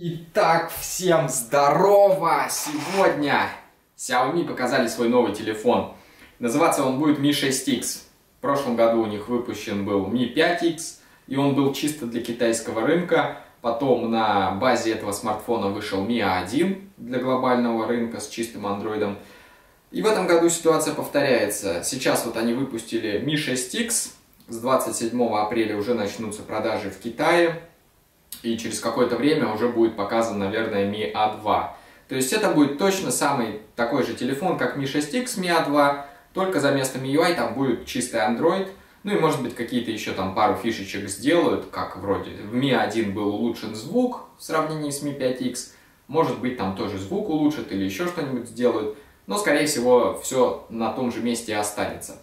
Итак, всем здорово! Сегодня Xiaomi показали свой новый телефон. Называться он будет Mi 6X. В прошлом году у них выпущен был Mi 5X, и он был чисто для китайского рынка. Потом на базе этого смартфона вышел Mi A1 для глобального рынка с чистым андроидом. И в этом году ситуация повторяется. Сейчас вот они выпустили Mi 6X. С 27 апреля уже начнутся продажи в Китае и через какое-то время уже будет показан, наверное, Mi A2. То есть это будет точно самый такой же телефон, как Mi 6X Mi A2, только за место MIUI там будет чистый Android, ну и может быть какие-то еще там пару фишечек сделают, как вроде в Mi 1 был улучшен звук в сравнении с Mi 5X, может быть там тоже звук улучшат или еще что-нибудь сделают, но скорее всего все на том же месте останется.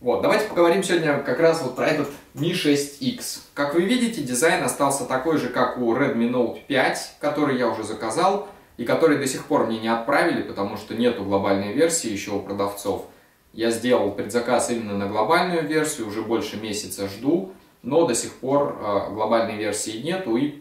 Вот, давайте поговорим сегодня как раз вот про этот Mi 6X. Как вы видите, дизайн остался такой же, как у Redmi Note 5, который я уже заказал, и который до сих пор мне не отправили, потому что нету глобальной версии еще у продавцов. Я сделал предзаказ именно на глобальную версию, уже больше месяца жду, но до сих пор э, глобальной версии нету, и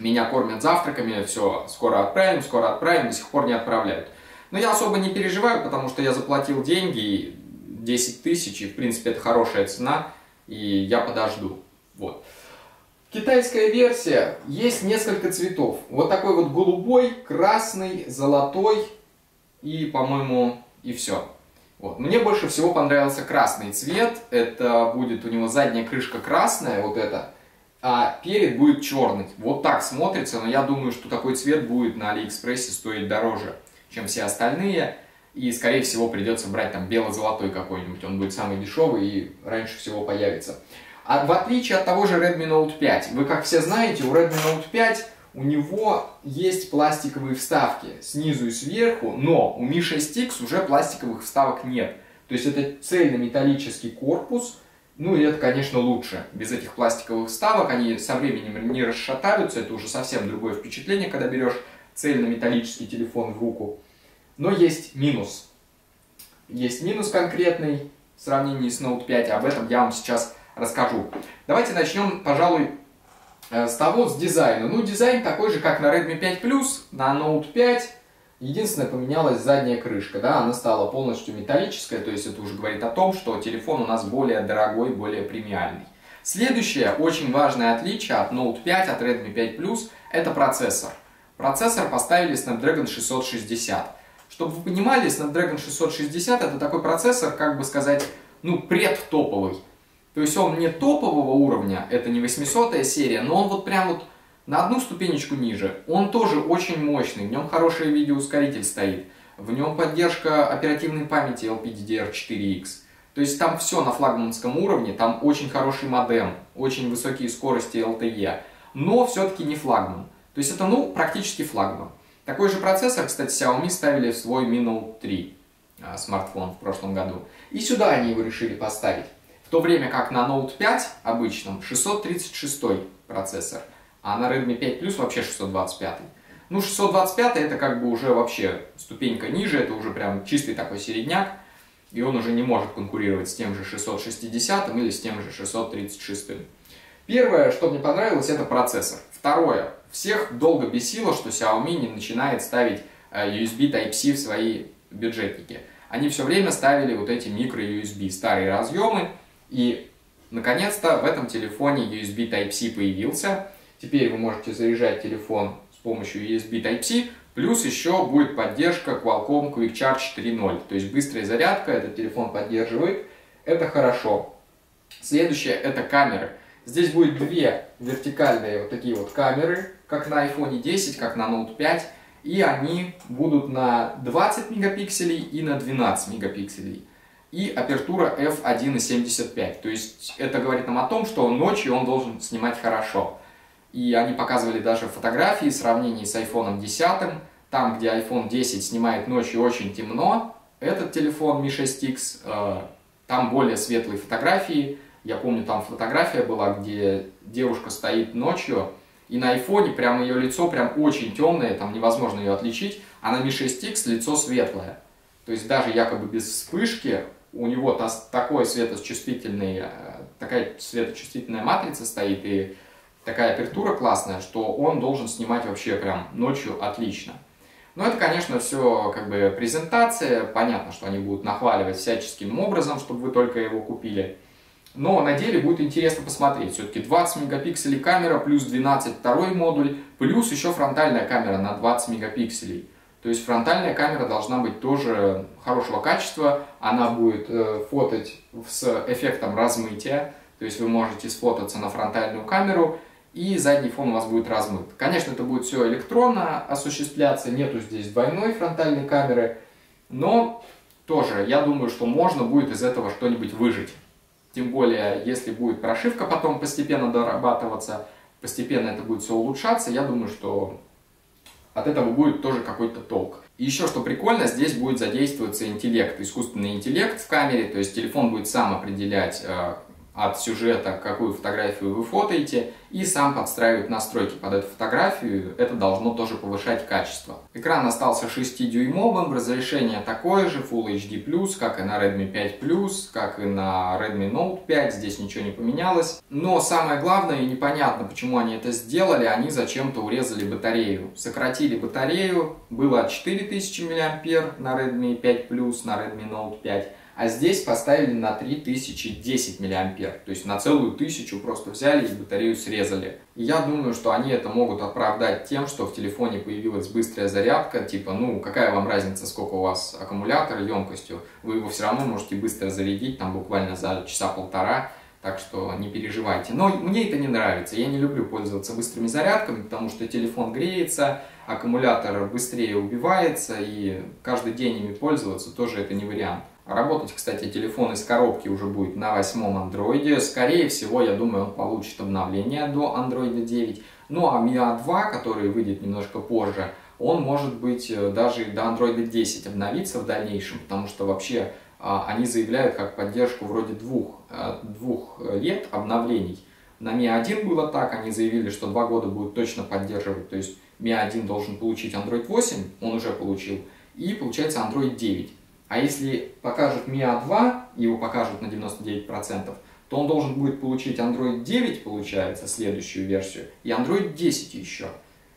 меня кормят завтраками, все, скоро отправим, скоро отправим, до сих пор не отправляют. Но я особо не переживаю, потому что я заплатил деньги, 10 тысяч, и в принципе это хорошая цена, и я подожду. Вот. Китайская версия, есть несколько цветов. Вот такой вот голубой, красный, золотой и, по-моему, и все. Вот. Мне больше всего понравился красный цвет. Это будет у него задняя крышка красная, вот это, а перед будет черный. Вот так смотрится, но я думаю, что такой цвет будет на Алиэкспрессе стоить дороже, чем все остальные и, скорее всего, придется брать там бело-золотой какой-нибудь, он будет самый дешевый и раньше всего появится. А в отличие от того же Redmi Note 5, вы как все знаете, у Redmi Note 5 у него есть пластиковые вставки снизу и сверху, но у Mi 6X уже пластиковых вставок нет. То есть это цельнометаллический корпус, ну и это, конечно, лучше. Без этих пластиковых вставок они со временем не расшатаются, это уже совсем другое впечатление, когда берешь цельнометаллический телефон в руку. Но есть минус. Есть минус конкретный в сравнении с Note 5, об этом я вам сейчас расскажу. Давайте начнем, пожалуй, э, с того, с дизайна. Ну, дизайн такой же, как на Redmi 5 Plus, на Note 5. Единственное, поменялась задняя крышка, да, она стала полностью металлическая, то есть это уже говорит о том, что телефон у нас более дорогой, более премиальный. Следующее, очень важное отличие от Note 5, от Redmi 5 Plus, это процессор. Процессор поставили Snapdragon 660. Чтобы вы понимали, Snapdragon 660 это такой процессор, как бы сказать, ну, предтоповый. То есть он не топового уровня, это не 800 серия, но он вот прям вот на одну ступенечку ниже. Он тоже очень мощный, в нем хороший видеоускоритель стоит, в нем поддержка оперативной памяти LPDDR4X. То есть там все на флагманском уровне, там очень хороший модем, очень высокие скорости LTE, но все-таки не флагман. То есть это, ну, практически флагман. Такой же процессор, кстати, Xiaomi ставили в свой Mi Note 3 а, смартфон в прошлом году. И сюда они его решили поставить. В то время как на Note 5 обычном 636 процессор, а на Redmi 5 Plus вообще 625. Ну, 625 это как бы уже вообще ступенька ниже, это уже прям чистый такой середняк, и он уже не может конкурировать с тем же 660 или с тем же 636. Первое, что мне понравилось, это процессор. Второе, всех долго бесило, что Xiaomi не начинает ставить э, USB Type-C в свои бюджетники. Они все время ставили вот эти микро-USB, старые разъемы, и наконец-то в этом телефоне USB Type-C появился. Теперь вы можете заряжать телефон с помощью USB Type-C, плюс еще будет поддержка Qualcomm Quick Charge 4.0, то есть быстрая зарядка, этот телефон поддерживает, это хорошо. Следующее это камеры. Здесь будет две вертикальные вот такие вот камеры, как на iPhone 10, как на Note 5. И они будут на 20 мегапикселей и на 12 мегапикселей. И апертура f1.75. То есть это говорит нам о том, что ночью он должен снимать хорошо. И они показывали даже фотографии в сравнении с iPhone 10. Там, где iPhone 10 снимает ночью очень темно, этот телефон Mi 6X, э, там более светлые фотографии, я помню, там фотография была, где девушка стоит ночью, и на айфоне прям ее лицо прям очень темное, там невозможно ее отличить, а на Mi 6X лицо светлое. То есть даже якобы без вспышки у него та, такой светочувствительный, э, такая светочувствительная матрица стоит, и такая апертура классная, что он должен снимать вообще прям ночью отлично. Но это, конечно, все как бы презентация. Понятно, что они будут нахваливать всяческим образом, чтобы вы только его купили. Но на деле будет интересно посмотреть. Все-таки 20 мегапикселей камера, плюс 12 второй модуль, плюс еще фронтальная камера на 20 мегапикселей. То есть фронтальная камера должна быть тоже хорошего качества. Она будет э, фотать с эффектом размытия. То есть вы можете сфотаться на фронтальную камеру, и задний фон у вас будет размыт. Конечно, это будет все электронно осуществляться, нету здесь двойной фронтальной камеры, но тоже я думаю, что можно будет из этого что-нибудь выжить. Тем более, если будет прошивка потом постепенно дорабатываться, постепенно это будет все улучшаться, я думаю, что от этого будет тоже какой-то толк. И еще что прикольно, здесь будет задействоваться интеллект, искусственный интеллект в камере, то есть телефон будет сам определять, э, от сюжета, какую фотографию вы фотоете, и сам подстраивает настройки под эту фотографию. Это должно тоже повышать качество. Экран остался 6-дюймовым, разрешение такое же, Full HD+, как и на Redmi 5 Plus, как и на Redmi Note 5, здесь ничего не поменялось. Но самое главное, и непонятно, почему они это сделали, они зачем-то урезали батарею. Сократили батарею, было 4000 мАh на Redmi 5 Plus, на Redmi Note 5, а здесь поставили на 3010 мА, то есть на целую тысячу просто взяли и батарею срезали. И я думаю, что они это могут оправдать тем, что в телефоне появилась быстрая зарядка, типа, ну, какая вам разница, сколько у вас аккумулятор емкостью, вы его все равно можете быстро зарядить, там буквально за часа полтора, так что не переживайте. Но мне это не нравится. Я не люблю пользоваться быстрыми зарядками, потому что телефон греется, аккумулятор быстрее убивается, и каждый день ими пользоваться тоже это не вариант. Работать, кстати, телефон из коробки уже будет на восьмом андроиде. Скорее всего, я думаю, он получит обновление до Android 9. Ну а Mi A2, который выйдет немножко позже, он может быть э, даже до Android 10 обновиться в дальнейшем, потому что вообще а, они заявляют как поддержку вроде двух, э, двух лет обновлений. На Mi 1 было так, они заявили, что два года будут точно поддерживать, то есть Mi 1 должен получить Android 8, он уже получил, и получается Android 9. А если покажут MIA 2, его покажут на 99%, то он должен будет получить Android 9, получается, следующую версию, и Android 10 еще.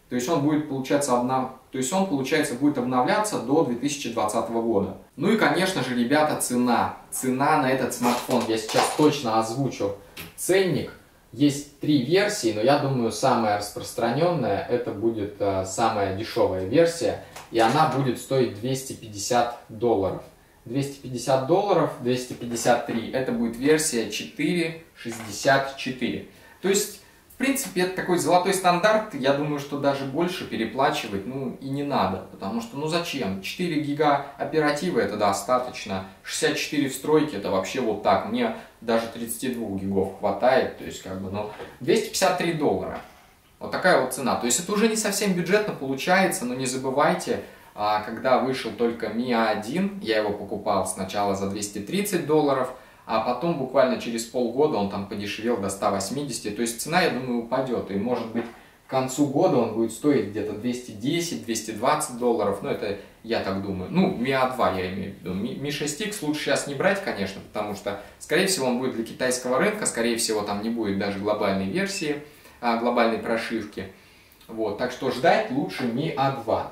То есть он будет, получаться, обнов... то есть он, получается, будет обновляться до 2020 года. Ну и, конечно же, ребята, цена. Цена на этот смартфон я сейчас точно озвучу. Ценник. Есть три версии, но я думаю, самая распространенная это будет а, самая дешевая версия и она будет стоить 250 долларов. 250 долларов, 253, это будет версия 4.64. То есть, принципе, это такой золотой стандарт, я думаю, что даже больше переплачивать, ну, и не надо, потому что, ну, зачем? 4 гига оперативы, это достаточно, 64 встройки, это вообще вот так, мне даже 32 гигов хватает, то есть, как бы, ну, 253 доллара. Вот такая вот цена. То есть это уже не совсем бюджетно получается, но не забывайте, а, когда вышел только Mi A1, я его покупал сначала за 230 долларов, а потом буквально через полгода он там подешевел до 180, то есть цена, я думаю, упадет, и может быть к концу года он будет стоить где-то 210-220 долларов, ну это я так думаю. Ну, Mi A2 я имею в виду. Mi 6X лучше сейчас не брать, конечно, потому что, скорее всего, он будет для китайского рынка, скорее всего, там не будет даже глобальной версии, а, глобальной прошивки. Вот, так что ждать лучше Mi A2.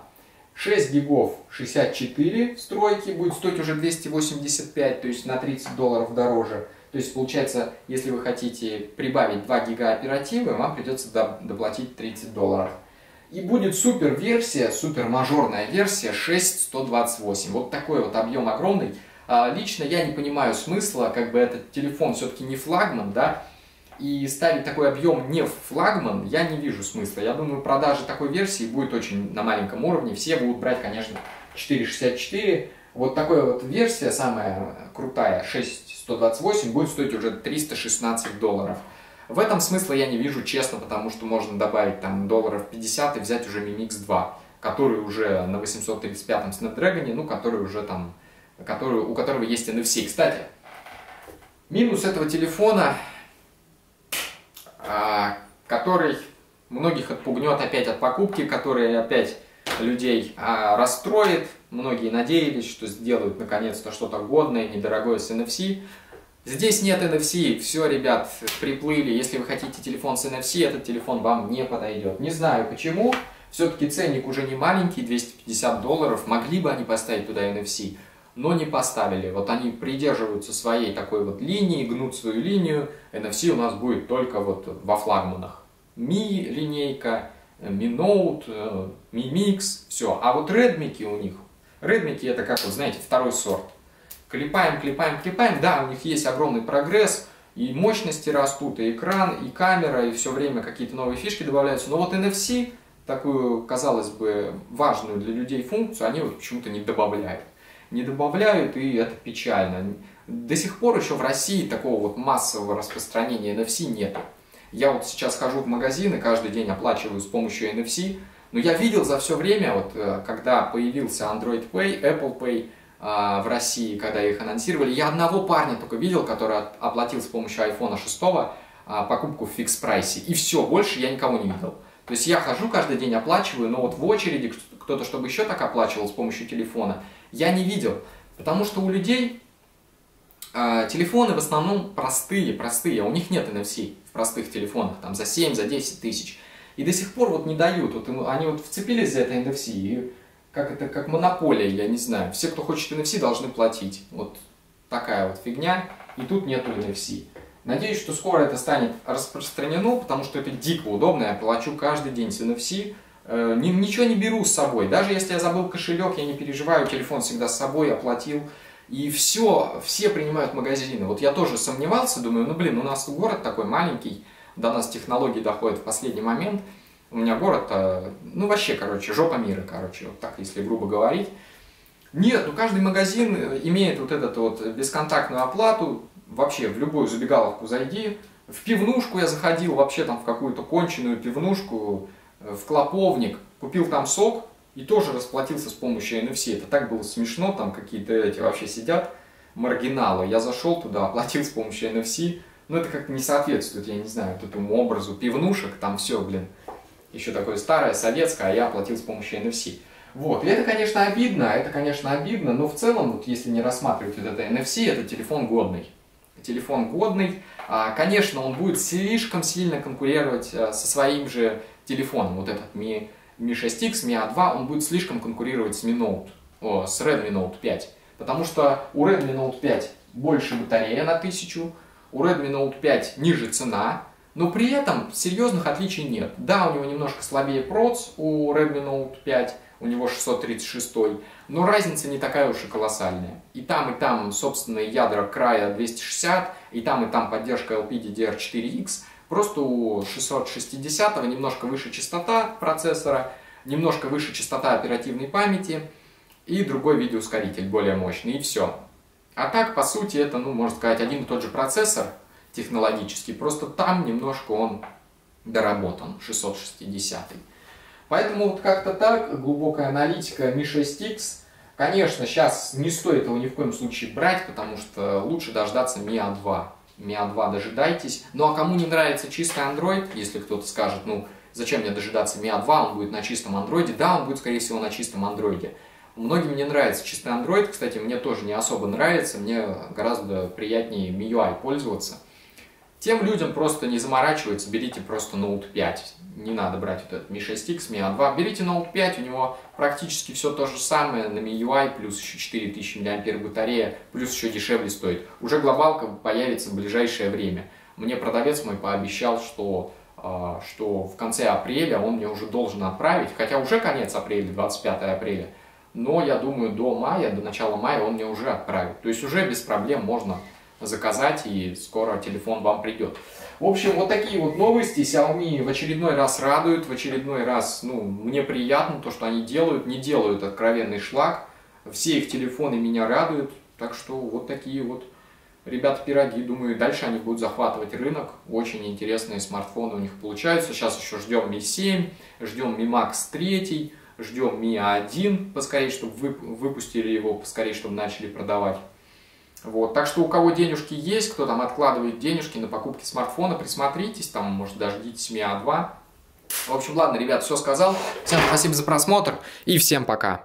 6 гигов 64 стройки будет стоить уже 285, то есть на 30 долларов дороже. То есть получается, если вы хотите прибавить 2 гига оперативы, вам придется доплатить 30 долларов. И будет супер версия, супер мажорная версия 6128. Вот такой вот объем огромный. А, лично я не понимаю смысла, как бы этот телефон все-таки не флагман, да, и ставить такой объем не в флагман я не вижу смысла. Я думаю, продажи такой версии будет очень на маленьком уровне. Все будут брать, конечно, 464. Вот такая вот версия, самая крутая, 6128, будет стоить уже 316 долларов. В этом смысла я не вижу, честно, потому что можно добавить там долларов 50 и взять уже Mi Mix 2, который уже на 835 Snapdragon, ну, который уже там, который, у которого есть NFC. Кстати, минус этого телефона который многих отпугнет опять от покупки, который опять людей а, расстроит. Многие надеялись, что сделают наконец-то что-то годное, недорогое с NFC. Здесь нет NFC, все, ребят, приплыли. Если вы хотите телефон с NFC, этот телефон вам не подойдет. Не знаю почему, все-таки ценник уже не маленький, 250 долларов. Могли бы они поставить туда NFC, но не поставили. Вот они придерживаются своей такой вот линии, гнут свою линию. NFC у нас будет только вот во флагманах. Mi линейка, Mi Note, Mi Mix, все. А вот Redmi у них, Redmi это как вот, знаете, второй сорт. Клепаем, клепаем, клепаем. Да, у них есть огромный прогресс, и мощности растут, и экран, и камера, и все время какие-то новые фишки добавляются. Но вот NFC, такую, казалось бы, важную для людей функцию, они вот почему-то не добавляют. Не добавляют, и это печально. До сих пор еще в России такого вот массового распространения NFC нет. Я вот сейчас хожу в магазины, каждый день оплачиваю с помощью NFC, но я видел за все время, вот э, когда появился Android Pay, Apple Pay, а, в России, когда их анонсировали. Я одного парня только видел, который оплатил с помощью iPhone 6 а, покупку в фикс прайсе. И все, больше я никого не видел. То есть я хожу каждый день, оплачиваю, но вот в очереди кто-то, чтобы еще так оплачивал с помощью телефона, я не видел. Потому что у людей э, телефоны в основном простые, простые, у них нет NFC в простых телефонах, там за 7, за 10 тысяч. И до сих пор вот не дают, вот они вот вцепились за это NFC, и как это, как монополия, я не знаю. Все, кто хочет NFC, должны платить. Вот такая вот фигня. И тут нету NFC. Надеюсь, что скоро это станет распространено, потому что это дико удобно. Я плачу каждый день с NFC. Э, ничего не беру с собой. Даже если я забыл кошелек, я не переживаю. Телефон всегда с собой, оплатил. И все, все принимают магазины. Вот я тоже сомневался, думаю, ну блин, у нас город такой маленький, до нас технологии доходят в последний момент – у меня город, ну вообще, короче, жопа мира, короче, вот так, если грубо говорить. Нет, ну каждый магазин э, имеет вот эту вот бесконтактную оплату, вообще в любую забегаловку зайди. В пивнушку я заходил, вообще там в какую-то конченую пивнушку, в клоповник, купил там сок и тоже расплатился с помощью NFC. Это так было смешно, там какие-то эти вообще сидят, маргиналы. Я зашел туда, оплатил с помощью NFC, но это как-то не соответствует, я не знаю, вот этому образу пивнушек, там все, блин еще такое старое, советское, а я оплатил с помощью NFC. Вот, и это, конечно, обидно, это, конечно, обидно, но в целом, вот если не рассматривать вот это NFC, это телефон годный. Телефон годный, а, конечно, он будет слишком сильно конкурировать а, со своим же телефоном. Вот этот Mi, Mi 6X, Mi A2, он будет слишком конкурировать с Mi Note, о, с Redmi Note 5. Потому что у Redmi Note 5 больше батарея на 1000, у Redmi Note 5 ниже цена, но при этом серьезных отличий нет. Да, у него немножко слабее проц у Redmi Note 5, у него 636, но разница не такая уж и колоссальная. И там, и там собственные ядра края 260, и там, и там поддержка LPDDR4X. Просто у 660 немножко выше частота процессора, немножко выше частота оперативной памяти и другой видеоускоритель более мощный, и все. А так, по сути, это, ну, можно сказать, один и тот же процессор – технологический, просто там немножко он доработан, 660. Поэтому вот как-то так, глубокая аналитика Mi 6X, конечно, сейчас не стоит его ни в коем случае брать, потому что лучше дождаться Mi A2. Mi A2 дожидайтесь. Ну а кому не нравится чистый Android, если кто-то скажет, ну зачем мне дожидаться Mi A2, он будет на чистом Android, да, он будет скорее всего на чистом Android. Многим не нравится чистый Android, кстати, мне тоже не особо нравится, мне гораздо приятнее MIUI пользоваться – тем людям просто не заморачивается, берите просто Note 5. Не надо брать вот этот Mi 6X, Mi A2. Берите Note 5, у него практически все то же самое на MIUI, плюс еще 4000 мАh батарея, плюс еще дешевле стоит. Уже глобалка появится в ближайшее время. Мне продавец мой пообещал, что, а, что в конце апреля он мне уже должен отправить, хотя уже конец апреля, 25 апреля, но я думаю до мая, до начала мая он мне уже отправит. То есть уже без проблем можно заказать, и скоро телефон вам придет. В общем, вот такие вот новости. Xiaomi в очередной раз радуют, в очередной раз, ну, мне приятно то, что они делают, не делают откровенный шлак. Все их телефоны меня радуют, так что вот такие вот ребята пироги. Думаю, дальше они будут захватывать рынок. Очень интересные смартфоны у них получаются. Сейчас еще ждем Mi 7, ждем Mi Max 3, ждем Mi A1 поскорее, чтобы выпустили его, поскорее, чтобы начали продавать. Вот. Так что у кого денежки есть, кто там откладывает денежки на покупки смартфона, присмотритесь, там, может, дождитесь Mi A2. В общем, ладно, ребят, все сказал. Всем спасибо за просмотр и всем пока.